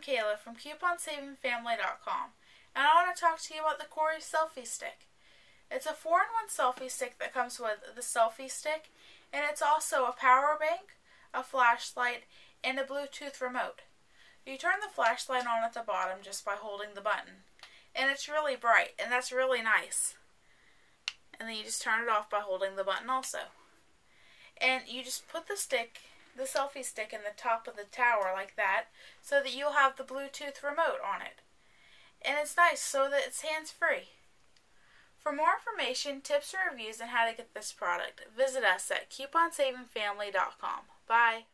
Kayla from CouponSavingFamily.com, and I want to talk to you about the Koi Selfie Stick. It's a 4-in-1 selfie stick that comes with the selfie stick, and it's also a power bank, a flashlight, and a Bluetooth remote. You turn the flashlight on at the bottom just by holding the button, and it's really bright, and that's really nice. And then you just turn it off by holding the button also. And you just put the stick the selfie stick in the top of the tower like that so that you'll have the Bluetooth remote on it. And it's nice so that it's hands free. For more information, tips, or reviews on how to get this product, visit us at couponsavingfamily.com. Bye.